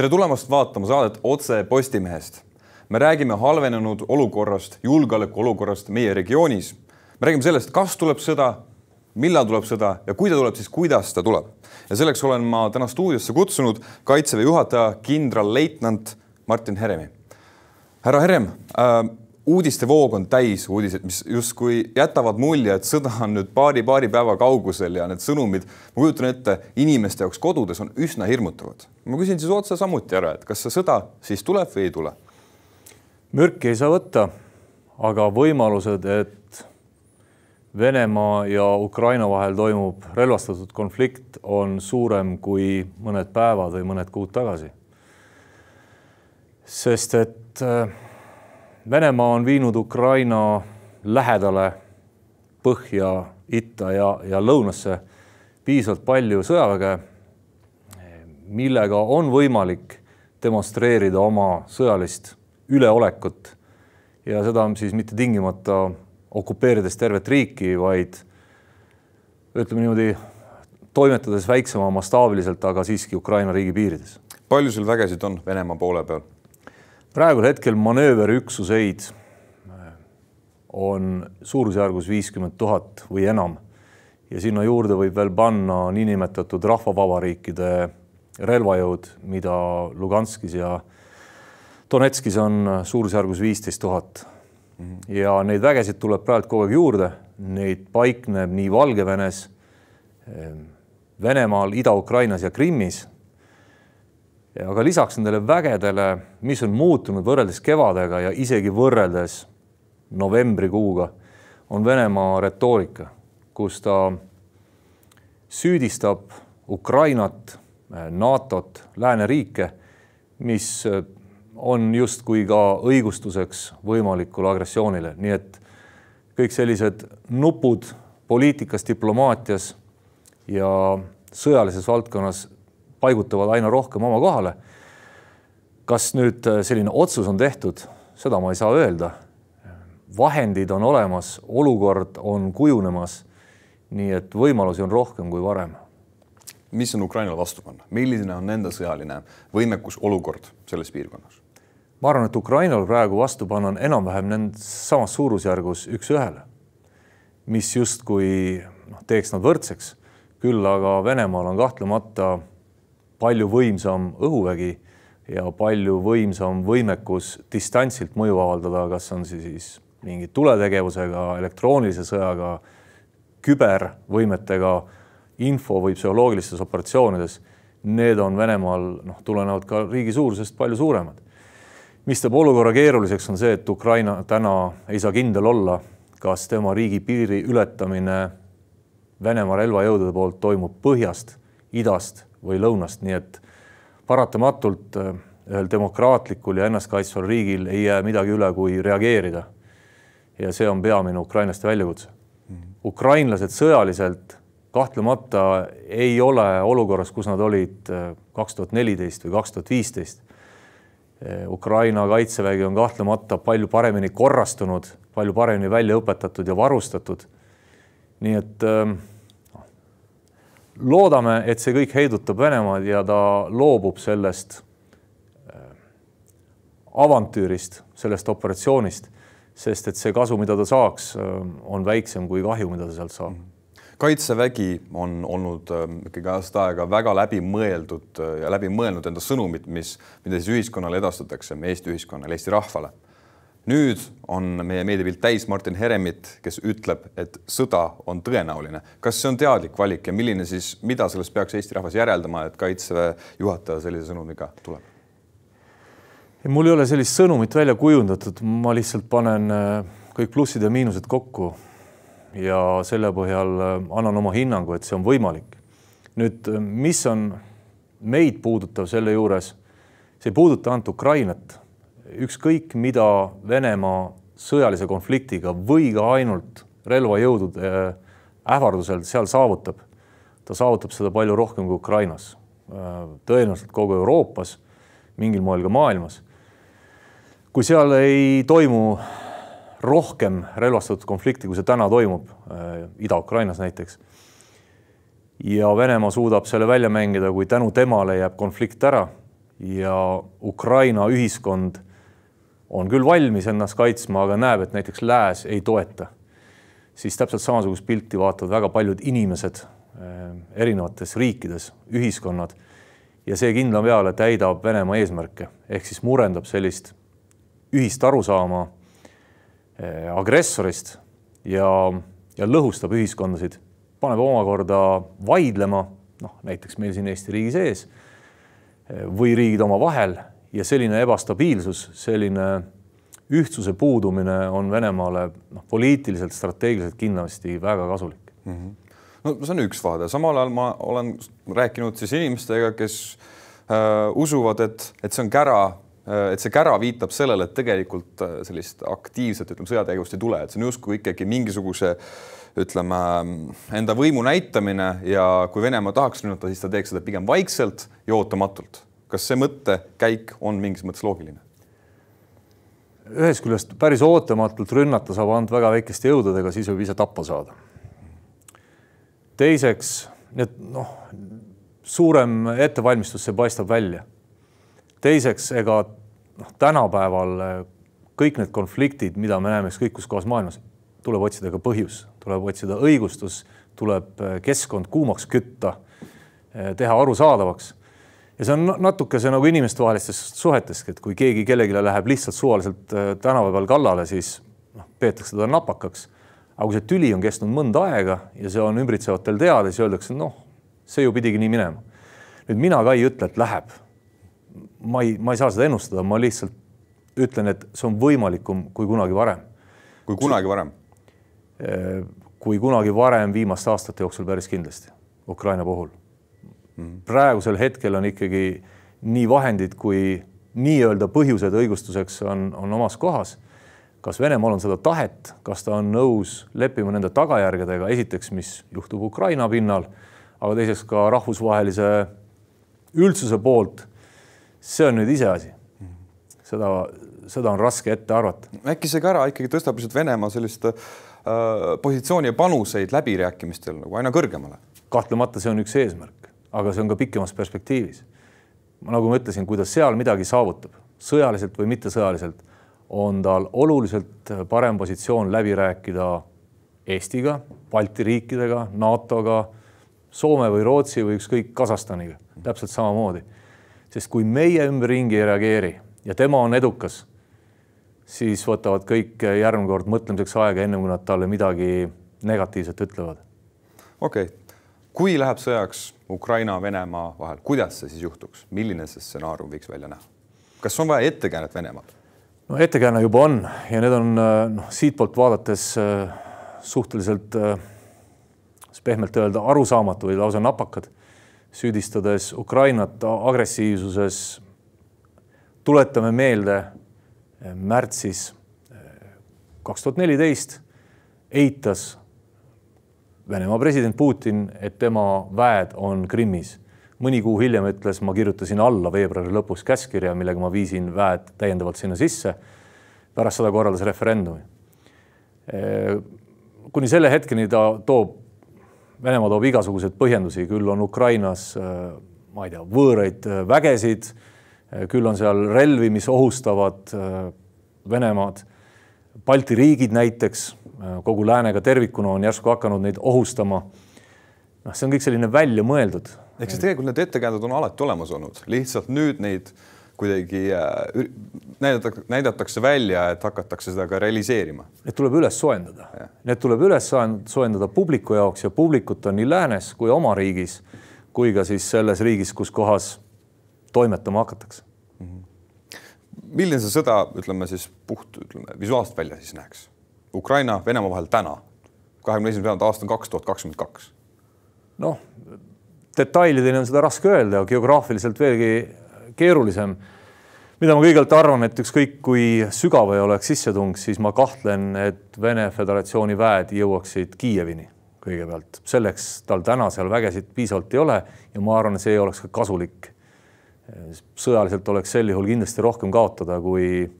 tere tulemast vaatama saadet Otse Postimehest. me räägime halvenenud olukorrast, julgeolekuolukorrast meie regioonis. me räägime sellest, kas tuleb sõda, millal tuleb sõda ja kui ta tuleb, siis kuidas ta tuleb. ja selleks olen ma täna stuudiosse kutsunud Kaitseväe juhataja kindralleitnant Martin Heremi. härra Herem äh,, uudistevoog on täis uudiseid, mis justkui jätavad mulje, et sõda on nüüd paari-paari päeva kaugusel ja need sõnumid, ma kujutan ette, inimeste jaoks kodudes on üsna hirmutavad. ma küsin siis otse samuti ära, et kas see sõda siis tuleb või ei tule? mürki ei saa võtta, aga võimalused, et Venemaa ja Ukraina vahel toimub relvastatud konflikt, on suurem kui mõned päevad või mõned kuud tagasi. sest et äh, Venemaa on viinud Ukraina lähedale põhja, itta ja, ja lõunasse piisavalt palju sõjaväge, millega on võimalik demonstreerida oma sõjalist üleolekut ja seda siis mitte tingimata okupeerides tervet riiki, vaid ütleme niimoodi, toimetades väiksema mastaabiliselt, aga siiski Ukraina riigi piirides. palju sul vägesid on Venemaa poole peal? Praegul hetkel manööverüksuseid äh, on suurusjärgus viiskümmend tuhat või enam. Ja sinna juurde võib veel panna niinimetatud rahvavabariikide relvajõud, mida Luganskis ja Donetskis on suurusjärgus viisteist tuhat. ja neid vägesid tuleb praegu kogu aeg juurde, neid paikneb nii Valgevenes, äh, Venemaal, Ida-Ukrainas ja Krimmis aga lisaks nendele vägedele, mis on muutunud võrreldes kevadega ja isegi võrreldes novembrikuuga, on Venemaa retoorika, kus ta süüdistab Ukrainat, NATO-t, lääneriike, mis on justkui ka õigustuseks võimalikule agressioonile, nii et kõik sellised nupud poliitikas, diplomaatias ja sõjalises valdkonnas paigutavad aina rohkem oma kohale. kas nüüd äh, selline otsus on tehtud, seda ma ei saa öelda. vahendid on olemas, olukord on kujunemas. nii et võimalusi on rohkem kui varem. mis on Ukrainale vastu panna, milline on nende sõjaline võimekus, olukord selles piirkonnas? ma arvan, et Ukrainal praegu vastu panna on enam-vähem nendes samas suurusjärgus üks-ühele, mis justkui noh, teeks nad võrdseks. küll aga Venemaal on kahtlemata palju võimsam õhuvägi ja palju võimsam võimekus distantsilt mõju avaldada, kas on siis mingi tuletegevusega, elektroonilise sõjaga, kübervõimetega, info või psühholoogilistes operatsioonides. Need on Venemaal noh, tulenevalt ka riigi suurusest palju suuremad. mis teeb olukorra keeruliseks, on see, et Ukraina täna ei saa kindel olla, kas tema riigi piiri ületamine Venemaa relvajõudude poolt toimub põhjast, idast või lõunast, nii et paratamatult äh, ühel demokraatlikul ja ennastkaitsval riigil ei jää midagi üle, kui reageerida. ja see on peamine ukrainlaste väljakutse. -hmm. ukrainlased sõjaliselt kahtlemata ei ole olukorras, kus nad olid äh, kaks tuhat neliteist või kaks tuhat viisteist. Äh, Ukraina kaitsevägi on kahtlemata palju paremini korrastunud, palju paremini välja õpetatud ja varustatud. nii et äh, loodame, et see kõik heidutab Venemaad ja ta loobub sellest äh, avantüürist, sellest operatsioonist, sest et see kasu, mida ta saaks, äh, on väiksem kui kahju, mida ta sealt saab. kaitsevägi on olnud ähm, ikkagi aasta aega väga läbimõeldud äh, ja läbimõelnud enda sõnumit, mis, mida siis ühiskonnale edastatakse, Eesti ühiskonnale, Eesti rahvale nüüd on meie meediapilt täis Martin Heremit, kes ütleb, et sõda on tõenäoline. kas see on teadlik valik ja milline siis, mida sellest peaks Eesti rahvas järeldama, et Kaitseväe juhataja sellise sõnumiga tuleb? mul ei ole sellist sõnumit välja kujundatud, ma lihtsalt panen äh, kõik plussid ja miinused kokku ja selle põhjal äh, annan oma hinnangu, et see on võimalik. nüüd, äh, mis on meid puudutav selle juures, see ei puuduta ainult Ukrainat ükskõik, mida Venemaa sõjalise konfliktiga või ka ainult relvajõudude äh, ähvardusel seal saavutab, ta saavutab seda palju rohkem kui Ukrainas. Äh, tõenäoliselt kogu Euroopas, mingil moel ka maailmas. kui seal ei toimu rohkem relvastatud konflikti, kui see täna toimub äh, Ida-Ukrainas näiteks, ja Venemaa suudab selle välja mängida, kui tänu temale jääb konflikt ära ja Ukraina ühiskond on küll valmis ennast kaitsma, aga näeb, et näiteks lääs ei toeta, siis täpselt samasugust pilti vaatavad väga paljud inimesed eh, erinevates riikides, ühiskonnad. Ja see kindla peale täidab Venemaa eesmärke ehk siis murendab sellist ühist arusaama eh, agressorist ja, ja lõhustab ühiskondasid, paneb omakorda vaidlema, noh näiteks meil siin Eesti riigi sees eh, või riigid omavahel ja selline ebastabiilsus, selline ühtsuse puudumine on Venemaale noh, poliitiliselt, strateegiliselt kindlasti väga kasulik mm. -hmm no see on üks vaade, samal ajal ma olen rääkinud siis inimestega, kes äh, usuvad, et, et see on kära äh,, et see kära viitab sellele, et tegelikult äh, sellist aktiivset, ütleme, sõjategevust ei tule, et see on justkui ikkagi mingisuguse ütleme enda võimu näitamine ja kui Venemaa tahaks rünnata, siis ta teeks seda pigem vaikselt ja ootamatult. Kas see mõttekäik on mingis mõttes loogiline? ühest küljest päris ootamatult rünnata saab ainult väga väikeste jõududega, siis võib ise tappa saada teiseks, need noh, suurem ettevalmistus, see paistab välja. teiseks, ega noh, tänapäeval kõik need konfliktid, mida me näeme ükskõik kus kohas maailmas, tuleb otsida ka põhjus, tuleb otsida õigustus, tuleb keskkond kuumaks kütta, teha arusaadavaks. Ja see on natukese nagu inimestevahelistest suhetestki, et kui keegi kellelegi läheb lihtsalt suvaliselt äh, tänava peal kallale, siis noh, peetakse teda napakaks aga kui see tüli on kestnud mõnda aega ja see on ümbritsevatel teada, siis öeldakse, noh, see ju pidigi nii minema. nüüd mina ka ei ütle, et läheb. ma ei, ma ei saa seda ennustada, ma lihtsalt ütlen, et see on võimalikum kui kunagi varem. kui kunagi varem? Äh, kui kunagi varem viimaste aastate jooksul päris kindlasti Ukraina puhul. Praegusel hetkel on ikkagi nii vahendid kui nii-öelda põhjused õigustuseks on, on omas kohas kas Venemaal on seda tahet, kas ta on nõus leppima nende tagajärgedega, esiteks, mis juhtub Ukraina pinnal, aga teiseks ka rahvusvahelise üldsuse poolt. see on nüüd iseasi. seda, seda on raske ette arvata. äkki see kära ikkagi tõstab lihtsalt Venemaa sellist äh, positsiooni ja panuseid läbirääkimistel nagu aina kõrgemale? kahtlemata see on üks eesmärk, aga see on ka pikemas perspektiivis. nagu ma ütlesin, kui ta seal midagi saavutab, sõjaliselt või mittesõjaliselt on tal oluliselt parem positsioon läbi rääkida Eestiga, Balti riikidega, NATO-ga, Soome või Rootsi või ükskõik Kasahstaniga, täpselt samamoodi. sest kui meie ümberringi ei reageeri ja tema on edukas, siis võtavad kõik järgmine kord mõtlemiseks aega, ennem kui nad talle midagi negatiivset ütlevad. okei okay., kui läheb sõjaks Ukraina, Venemaa vahel, kuidas see siis juhtuks, milline see stsenaarium võiks välja näha? kas on vaja ettekäänet Venemaalt? no ettekääne juba on ja need on äh, noh, siitpoolt vaadates äh, suhteliselt äh, pehmelt öelda arusaamatu või lausa napakad, süüdistades Ukrainat agressiivsuses. tuletame meelde märtsis kaks tuhat neliteist eitas Venemaa president Putin, et tema väed on Krimmis mõni kuu hiljem ütles, ma kirjutasin alla veebruari lõpus käskkirja, millega ma viisin väed täiendavalt sinna sisse. pärast seda korraldas referendumi. kuni selle hetkeni ta toob, Venemaa toob igasuguseid põhjendusi, küll on Ukrainas, ma ei tea, võõraid vägesid, küll on seal relvi, mis ohustavad Venemaad. Balti riigid näiteks, kogu läänega tervikuna on järsku hakanud neid ohustama. noh, see on kõik selline välja mõeldud ehk siis tegelikult need ettekäänded on alati olemas olnud, lihtsalt nüüd neid kuidagi äh, näidatakse, näidatakse välja, et hakatakse seda ka realiseerima. Need tuleb üles soojendada, need tuleb üles soojendada publiku jaoks ja publikut on nii läänes kui oma riigis kui ka siis selles riigis, kus kohas toimetama hakatakse mm. -hmm. milline see sõda, ütleme siis puht, ütleme visuaalselt välja siis näeks Ukraina, Venemaa vahel täna, kahekümne esimesel aasta on kaks tuhat kakskümmend kaks. noh detailideni on seda raske öelda, geograafiliselt veelgi keerulisem. mida ma kõigepealt arvan, et ükskõik kui sügav ei oleks sissetung, siis ma kahtlen, et Vene Föderatsiooni väed jõuaksid Kiievini kõigepealt, selleks tal täna seal vägesid piisavalt ei ole ja ma arvan, et see ei oleks ka kasulik. sõjaliselt oleks sel juhul kindlasti rohkem kaotada, kui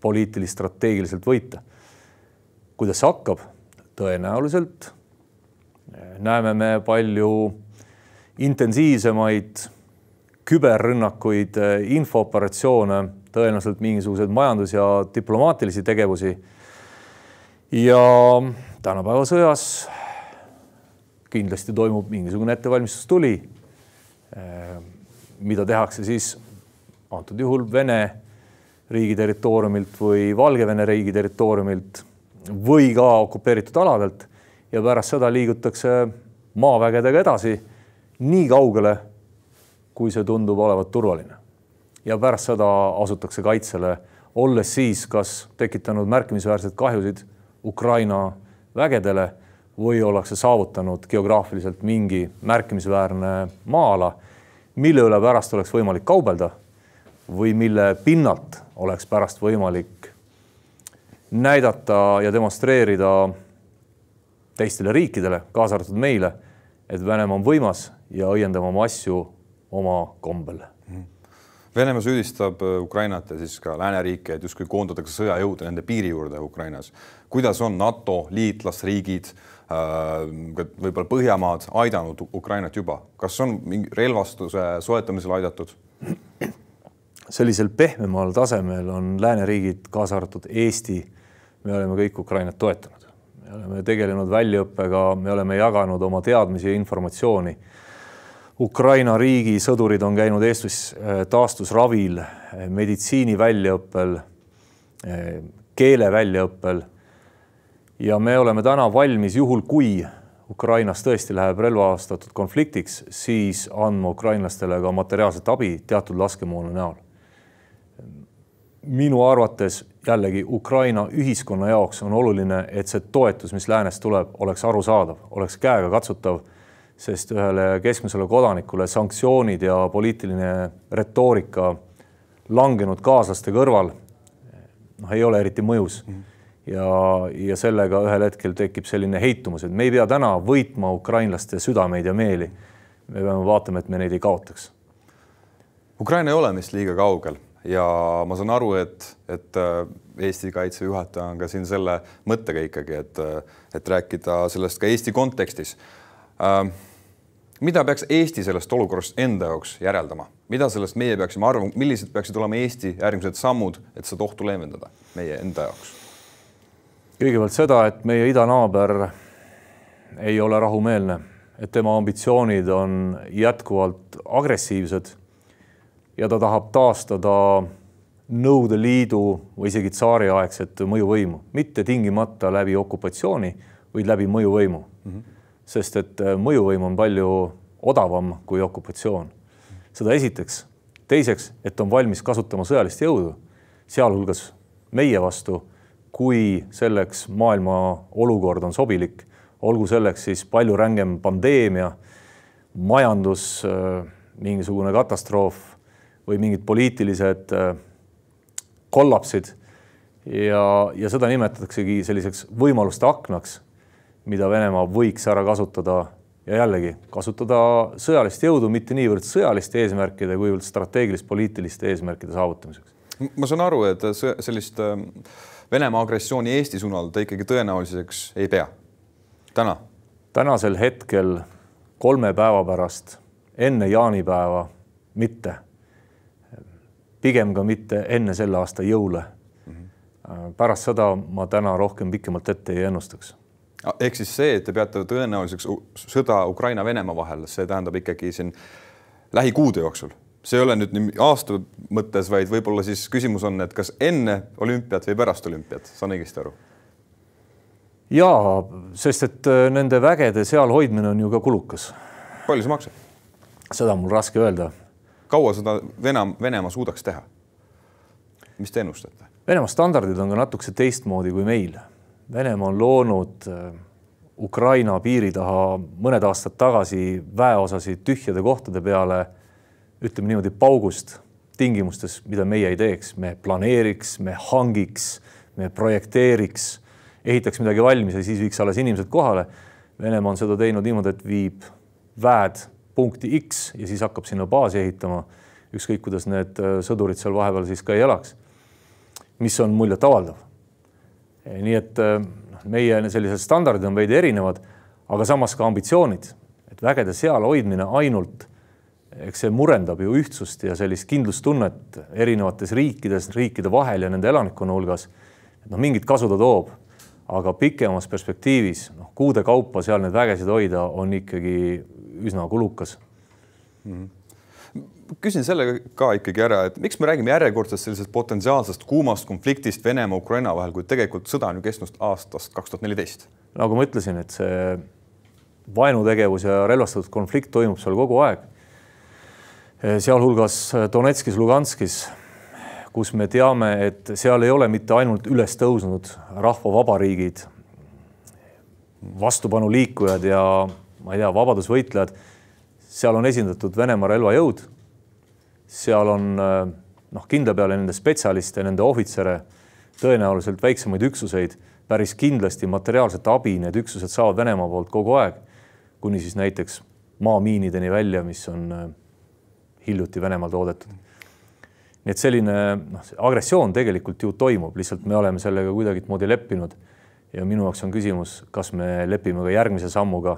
poliitilis-strateegiliselt võita. Kuidas see hakkab? tõenäoliselt näeme me palju intensiivsemaid küberrünnakuid, infooperatsioone, tõenäoliselt mingisuguseid majandus- ja diplomaatilisi tegevusi. ja tänapäeva sõjas kindlasti toimub mingisugune ettevalmistustuli, mida tehakse siis antud juhul Vene riigi territooriumilt või Valgevene riigi territooriumilt või ka okupeeritud aladelt ja pärast seda liigutakse maavägedega edasi nii kaugele, kui see tundub olevat turvaline. ja pärast seda asutakse kaitsele, olles siis kas tekitanud märkimisväärseid kahjusid Ukraina vägedele või ollakse saavutanud geograafiliselt mingi märkimisväärne maa-ala, mille üle pärast oleks võimalik kaubelda või mille pinnalt oleks pärast võimalik näidata ja demonstreerida teistele riikidele, kaasa arvatud meile, et Venemaa on võimas ja õiendab oma asju oma kombel. Venemaa süüdistab äh, Ukrainat ja siis ka lääneriike, et justkui koondatakse sõjajõude nende piiri juurde Ukrainas. kuidas on NATO liitlasriigid, äh, võib-olla Põhjamaad aidanud Ukrainat juba, kas on mingi relvastuse soetamisel aidatud? sellisel pehmemal tasemel on lääneriigid, kaasa arvatud Eesti me oleme kõik Ukrainat toetanud, me oleme tegelenud väljaõppega, me oleme jaganud oma teadmisi ja informatsiooni. Ukraina riigi sõdurid on käinud Eestis äh, taastusravil, äh, meditsiini väljaõppel, äh, keele väljaõppel. ja me oleme täna valmis, juhul kui Ukrainas tõesti läheb relvastatud konfliktiks, siis andma ukrainlastele ka materiaalset abi teatud laskemoona näol minu arvates jällegi Ukraina ühiskonna jaoks on oluline, et see toetus, mis läänest tuleb, oleks arusaadav, oleks käegakatsutav, sest ühele keskmisele kodanikule sanktsioonid ja poliitiline retoorika langenud kaaslaste kõrval noh, ei ole eriti mõjus mm. -hmm. ja, ja sellega ühel hetkel tekib selline heitumus, et me ei pea täna võitma ukrainlaste südameid ja meeli. me peame vaatama, et me neid ei kaotaks. Ukraina ei ole meist liiga kaugel ja ma saan aru, et, et äh, Eesti Kaitseväe juhataja on ka siin selle mõttega ikkagi, et, äh, et rääkida sellest ka Eesti kontekstis. Ähm, mida peaks Eesti sellest olukorrast enda jaoks järeldama, mida sellest meie peaksime arvama, millised peaksid olema Eesti järgmised sammud, et seda ohtu leevendada meie enda jaoks? kõigepealt seda, et meie idanaaber ei ole rahumeelne, et tema ambitsioonid on jätkuvalt agressiivsed ja ta tahab taastada Nõukogude Liidu või isegi tsaariaegset mõjuvõimu, mitte tingimata läbi okupatsiooni, vaid läbi mõjuvõimu mm. -hmm. sest et äh, mõjuvõim on palju odavam kui okupatsioon. seda esiteks. teiseks, et on valmis kasutama sõjalist jõudu, sealhulgas meie vastu, kui selleks maailma olukord on sobilik, olgu selleks siis palju rängem pandeemia, majandus, äh, mingisugune katastroof või mingid poliitilised äh, kollapsid ja, ja seda nimetataksegi selliseks võimaluste aknaks, mida Venemaa võiks ära kasutada ja jällegi kasutada sõjalist jõudu mitte niivõrd sõjaliste eesmärkide, kuivõrd strateegilis-poliitiliste eesmärkide saavutamiseks. ma saan aru, et sellist äh, Venemaa agressiooni Eesti suunal ta ikkagi tõenäoliseks ei pea. täna? tänasel hetkel kolme päeva pärast enne jaanipäeva mitte pigem ka mitte enne selle aasta jõule mm. -hmm. pärast seda ma täna rohkem pikemalt ette ei ennustaks. ehk siis see, et te peate tõenäoliseks sõda Ukraina-Venemaa vahel, see tähendab ikkagi siin lähikuude jooksul, see ei ole nüüd nii aasta mõttes, vaid võib-olla siis küsimus on, et kas enne olümpiat või pärast olümpiat, saan õigesti aru? ja sest et äh, nende vägede seal hoidmine on ju ka kulukas. palju see maksab? seda on mul raske öelda kaua seda Venemaa, Venemaa suudaks teha? mis te ennustate? Venemaa standardid on ka natukese teistmoodi kui meil. Venemaa on loonud äh, Ukraina piiri taha mõned aastad tagasi väeosasid tühjade kohtade peale, ütleme niimoodi paugust tingimustes, mida meie ei teeks, me planeeriks, me hangiks, me projekteeriks, ehitaks midagi valmis ja siis viiks alles inimesed kohale. Venemaa on seda teinud niimoodi, et viib väed punkti X ja siis hakkab sinna baasi ehitama, ükskõik kuidas need äh, sõdurid seal vahepeal siis ka ei elaks. mis on muljetavaldav. nii et äh, noh, meie sellised standardid on veidi erinevad, aga samas ka ambitsioonid, et vägede seal hoidmine ainult eks see murendab ju ühtsust ja sellist kindlustunnet erinevates riikides, riikide vahel ja nende elanikkonna hulgas. et noh, mingit kasu ta toob, aga pikemas perspektiivis noh, kuude kaupa seal neid vägesid hoida on ikkagi üsna kulukas mm. -hmm küsin selle ka ikkagi ära, et miks me räägime järjekordsest sellisest potentsiaalsest kuumast konfliktist Venemaa, Ukraina vahel, kui tegelikult sõda on ju kestnud aastast kaks tuhat neliteist? nagu ma ütlesin, et see vaenutegevus ja relvastatud konflikt toimub seal kogu aeg. sealhulgas Donetskis, Luganskis, kus me teame, et seal ei ole mitte ainult üles tõusnud rahvavabariigid, vastupanuliikujad ja ma ei tea, vabadusvõitlejad, seal on esindatud Venemaa relvajõud. seal on noh, kindla peale nende spetsialiste, nende ohvitsere, tõenäoliselt väiksemaid üksuseid, päris kindlasti materiaalset abi need üksused saavad Venemaa poolt kogu aeg kuni siis näiteks maamiinideni välja, mis on äh, hiljuti Venemaal toodetud. nii et selline noh, agressioon tegelikult ju toimub, lihtsalt me oleme sellega kuidagimoodi leppinud. ja minu jaoks on küsimus, kas me lepime ka järgmise sammuga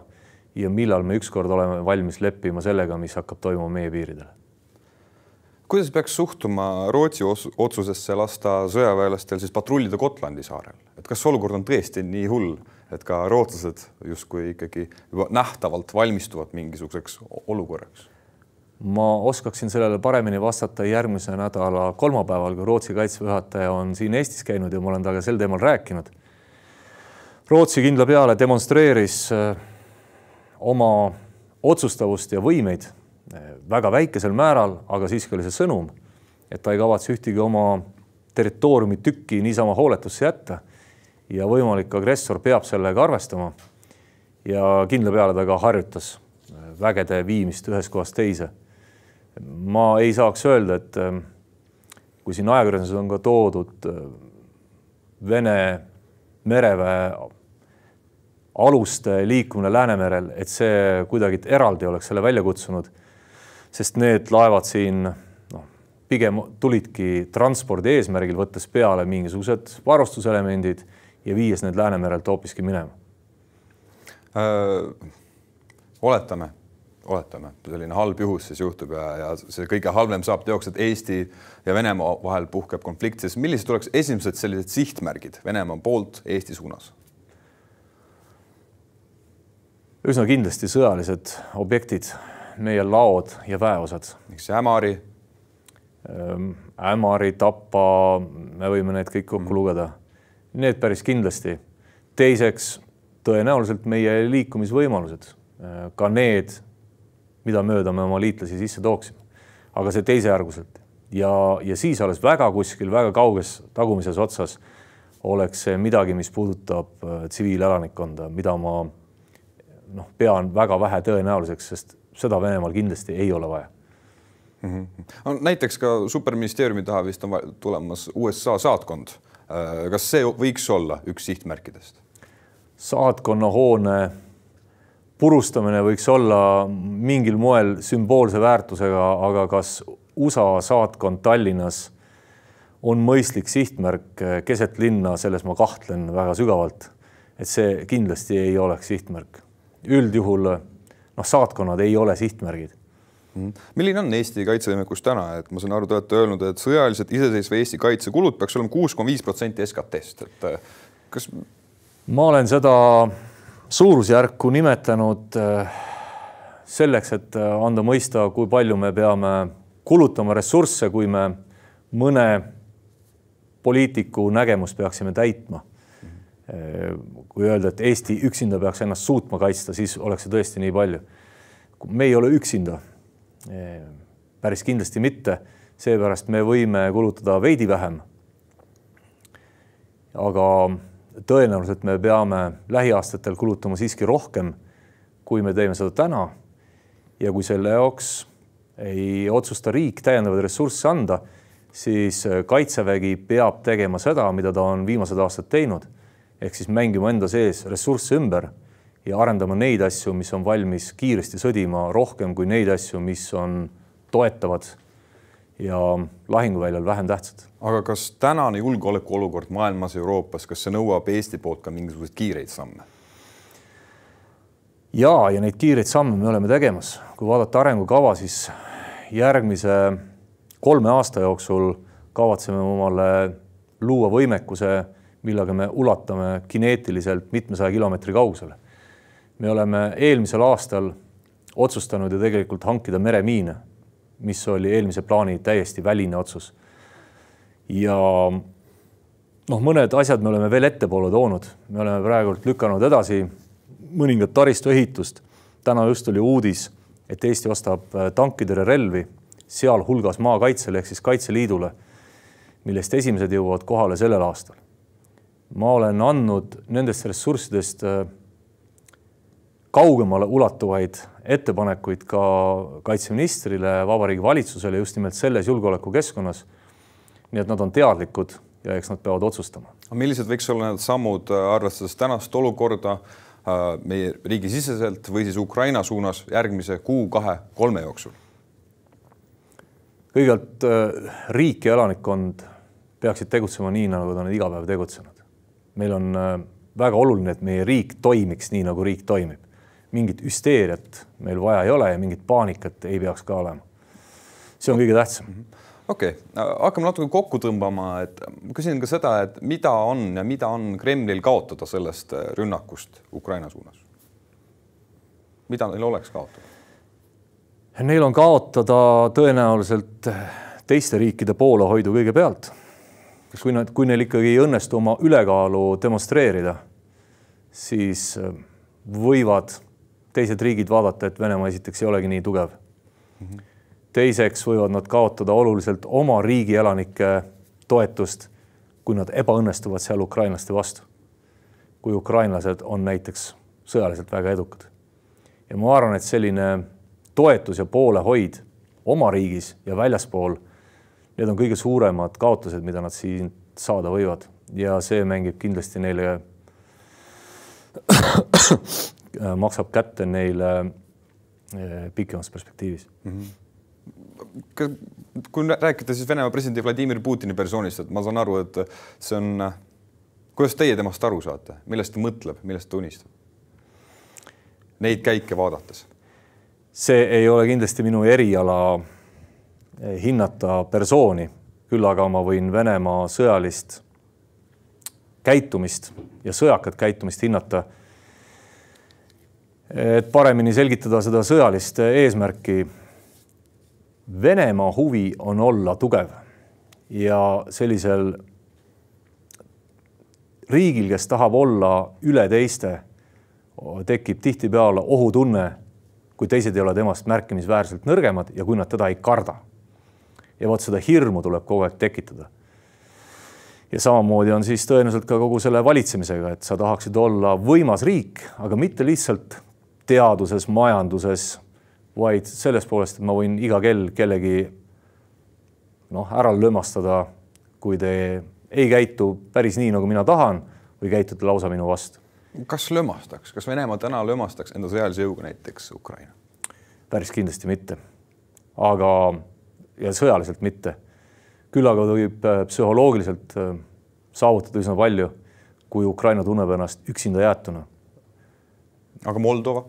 ja millal me ükskord oleme valmis leppima sellega, mis hakkab toimuma meie piiridel kuidas peaks suhtuma Rootsi otsusesse lasta sõjaväelastel siis patrullida Gotlandi saarel, et kas olukord on tõesti nii hull? et ka rootslased justkui ikkagi juba nähtavalt valmistuvad mingisuguseks olukorraks? ma oskaksin sellele paremini vastata järgmise nädala kolmapäeval, kui Rootsi kaitseväe juhataja on siin Eestis käinud ja ma olen temaga sel teemal rääkinud. Rootsi kindla peale demonstreeris äh, oma otsustavust ja võimeid äh, väga väikesel määral, aga siiski oli see sõnum, et ta ei kavatse ühtegi oma territooriumi tükki niisama hooletusse jätta ja võimalik agressor peab sellega arvestama. ja kindla peale ta ka harjutas vägede viimist ühest kohast teise. ma ei saaks öelda, et ähm, kui siin ajakirjanduses on ka toodud Vene mereväe aluste liikumine Läänemerel, et see kuidagi eraldi oleks selle välja kutsunud, sest need laevad siin noh, pigem tulidki transpordi eesmärgil, võttes peale mingisugused varustuselemendid ja viies need Läänemerelt hoopiski minema oletame, oletame, selline halb juhus siis juhtub ja, ja see kõige halvem saab teoks, et Eesti ja Venemaa vahel puhkeb konflikt, siis millised oleks esimesed sellised sihtmärgid Venemaa poolt Eesti suunas? Üsna kindlasti sõjalised objektid, meie laod ja väeosad. miks Ämari? Ehm, Ämari, Tapa, me võime need kõik kokku mm. lugeda Need päris kindlasti. teiseks tõenäoliselt meie liikumisvõimalused, ka need, mida mööda me oma liitlasi sisse tooksime, aga see teisejärguselt ja, ja siis alles väga kuskil väga kauges tagumises otsas oleks see midagi, mis puudutab äh, tsiviilelanikkonda, mida ma noh, pean väga vähe tõenäoliseks, sest seda Venemaal kindlasti ei ole vaja mm. -hmm. näiteks ka superministeeriumi taha vist on tulemas USA saatkond Äh, kas see võiks olla üks sihtmärkidest? saatkonna hoone purustamine võiks olla mingil moel sümboolse väärtusega, aga kas USA saatkond Tallinnas on mõistlik sihtmärk keset linna, selles ma kahtlen väga sügavalt. et see kindlasti ei oleks sihtmärk. Üldjuhul noh, saatkonnad ei ole sihtmärgid Mhm. milline on Eesti kaitsevõimekus täna, et ma saan aru, te olete öelnud, et sõjaliselt iseseisva Eesti kaitsekulud peaks olema kuus koma viis protsenti SKT-st, et äh, kas? ma olen seda suurusjärku nimetanud äh, selleks, et äh, anda mõista, kui palju me peame kulutama ressursse, kui me mõne poliitiku nägemust peaksime täitma. Kui öelda, et Eesti üksinda peaks ennast suutma kaitsta, siis oleks see tõesti nii palju. me ei ole üksinda päris kindlasti mitte, seepärast me võime kulutada veidi vähem. aga tõenäoliselt me peame lähiaastatel kulutama siiski rohkem, kui me teeme seda täna. ja kui selle jaoks ei otsusta riik täiendavaid ressursse anda, siis Kaitsevägi peab tegema seda, mida ta on viimased aastad teinud. Ehk siis mängima enda sees ressursse ümber ja arendama neid asju, mis on valmis kiiresti sõdima, rohkem kui neid asju, mis on toetavad ja lahinguväljal vähem tähtsad. aga kas tänane julgeolekuolukord maailmas, Euroopas, kas see nõuab Eesti poolt ka mingisuguseid kiireid samme? ja, ja neid kiireid samme me oleme tegemas, kui vaadata arengukava, siis järgmise kolme aasta jooksul kavatseme omale luua võimekuse, millega me ulatame kineetiliselt mitmesaja kilomeetri kaugusele. me oleme eelmisel aastal otsustanud ju tegelikult hankida meremiine, mis oli eelmise plaani täiesti väline otsus. ja noh, mõned asjad me oleme veel ettepoole toonud, me oleme praegult lükanud edasi mõningat taristu ehitust. täna just oli uudis, et Eesti ostab äh, tankitõrjerelvi, sealhulgas maakaitsele ehk siis Kaitseliidule, millest esimesed jõuavad kohale sellel aastal. Ma olen andnud nendest ressurssidest äh, kaugemale ulatuvaid ettepanekuid ka kaitseministrile, Vabariigi Valitsusele just nimelt selles julgeolekukeskkonnas. nii et nad on teadlikud ja eks nad peavad otsustama. millised võiks olla need sammud, äh, arvestades tänast olukorda äh, meie riigisiseselt või siis Ukraina suunas järgmise kuu, kahe, kolme jooksul? kõigepealt riik ja elanikkond peaksid tegutsema nii, nagu ta on iga päev tegutsenud. Meil on väga oluline, et meie riik toimiks nii, nagu riik toimib. mingit hüsteeriat meil vaja ei ole ja mingit paanikat ei peaks ka olema. see on kõige tähtsam mm. -hmm okei okay., hakkame natuke kokku tõmbama, et küsin ka seda, et mida on ja mida on Kremlil kaotada sellest äh, rünnakust Ukraina suunas? mida neil oleks kaotada? Neil on kaotada tõenäoliselt teiste riikide poolehoidu kõigepealt. Kui nad, kui neil ikkagi ei õnnestu oma ülekaalu demonstreerida, siis äh, võivad teised riigid vaadata, et Venemaa esiteks ei olegi nii tugev mm. -hmm teiseks võivad nad kaotada oluliselt oma riigi elanike toetust, kui nad ebaõnnestuvad seal ukrainlaste vastu. kui ukrainlased on näiteks sõjaliselt väga edukad. ja ma arvan, et selline toetus ja poolehoid oma riigis ja väljaspool, need on kõige suuremad kaotused, mida nad siin saada võivad ja see mängib kindlasti neile maksab kätte neile eh, pikemas perspektiivis mm. -hmm kui rääkida siis Venemaa presidendi Vladimir Putini persoonist, et ma saan aru, et see on, kuidas teie temast aru saate, millest ta mõtleb, millest ta unistab? Neid käike vaadates. see ei ole kindlasti minu eriala hinnata persooni, küll aga ma võin Venemaa sõjalist käitumist ja sõjakat käitumist hinnata. et paremini selgitada seda sõjalist eesmärki Venemaa huvi on olla tugev ja sellisel riigil, kes tahab olla üle teiste, tekib tihtipeale ohutunne, kui teised ei ole temast märkimisväärselt nõrgemad ja kui nad teda ei karda. Ja vot seda hirmu tuleb kogu aeg tekitada. ja samamoodi on siis tõenäoliselt ka kogu selle valitsemisega, et sa tahaksid olla võimas riik, aga mitte lihtsalt teaduses, majanduses vaid sellest poolest, et ma võin iga kell kellegi noh, ära lömastada, kui te ei käitu päris nii, nagu mina tahan või käitute lausa minu vastu. kas lömastaks, kas Venemaa täna lömastaks enda sõjalise jõuga näiteks Ukraina? päris kindlasti mitte. aga, ja sõjaliselt mitte. küll aga võib äh, psühholoogiliselt äh, saavutada üsna palju, kui Ukraina tunneb ennast üksinda jäetuna. aga Moldova?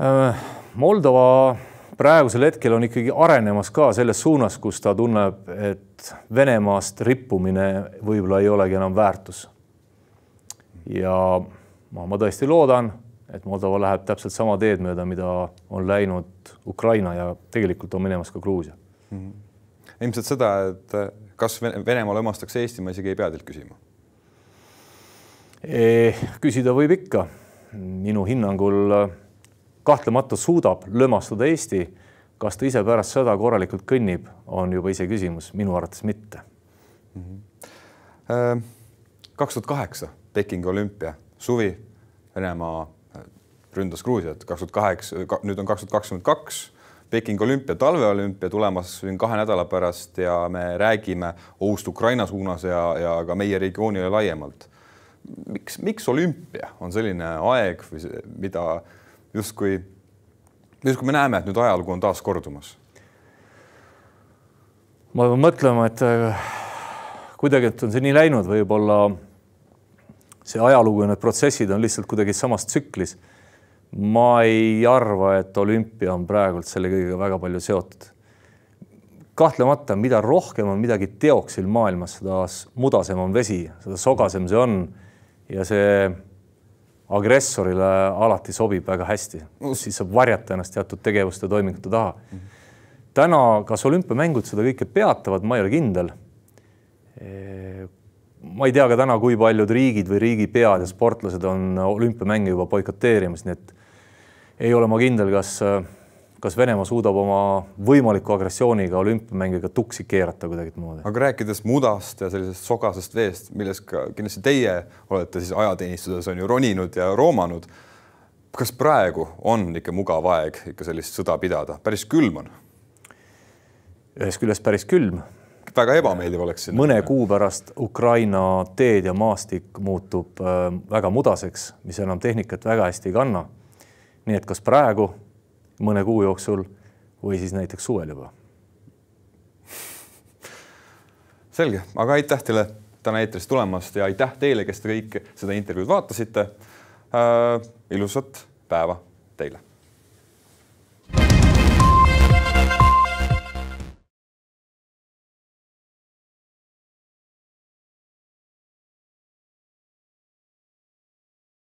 Äh, Moldova praegusel hetkel on ikkagi arenemas ka selles suunas, kus ta tunneb, et Venemaast rippumine võib-olla ei olegi enam väärtus. ja ma, ma tõesti loodan, et Moldova läheb täpselt sama teed mööda, mida on läinud Ukraina ja tegelikult on minemas ka Gruusia mm. -hmm. ilmselt seda, et kas Venemaal õmastakse Eesti, ma isegi ei pea teilt küsima e,. küsida võib ikka. minu hinnangul kahtlemata suudab lömastada Eesti. kas ta ise pärast sõda korralikult kõnnib, on juba iseküsimus, minu arvates mitte. Äh, kaks tuhat kaheksa Pekingi olümpia, suvi, Venemaa ründas Gruusiat, kaks tuhat kaheksa, nüüd on kaks tuhat kakskümmend kaks Pekingi olümpia, talveolümpia tulemas siin kahe nädala pärast ja me räägime ohust Ukraina suunas ja, ja ka meie regioonile laiemalt. miks, miks olümpia on selline aeg mida justkui, justkui me näeme, et nüüd ajalugu on taas kordumas? ma pean mõtlema, et äh, kuidagi, et on see nii läinud, võib-olla see ajalugu ja need protsessid on lihtsalt kuidagi samas tsüklis. Ma ei arva, et olümpia on praegult selle kõigega väga palju seotud. kahtlemata, mida rohkem on midagi teoksil maailmas, seda mudasem on vesi, seda sogasem see on ja see agressorile alati sobib väga hästi, siis saab varjata ennast teatud tegevuste toimingute taha. täna, kas olümpiamängud seda kõike peatavad, ma ei ole kindel. ma ei tea ka täna, kui paljud riigid või riigipead ja sportlased on olümpiamänge juba boikoteerimas, nii et ei ole ma kindel, kas, kas Venemaa suudab oma võimaliku agressiooniga olümpiamänge ka tuksi keerata kuidagimoodi. aga rääkides mudast ja sellisest sogasest veest, milles ka kindlasti teie olete siis ajateenistuses on ju roninud ja roomanud. kas praegu on ikka mugav aeg ikka sellist sõda pidada, päris külm on? ühest küljest päris külm. väga ebameeldiv oleks mõne kuu pärast Ukraina teed ja maastik muutub äh, väga mudaseks, mis enam tehnikat väga hästi ei kanna nii et kas praegu, mõne kuu jooksul või siis näiteks suvel juba. selge, aga aitäh teile täna eetrisse tulemast ja aitäh teile, kes te kõik seda intervjuud vaatasite äh,. ilusat päeva teile